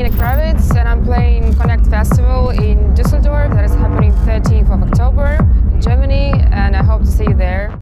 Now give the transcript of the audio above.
Nina Kravitz and I'm playing Connect Festival.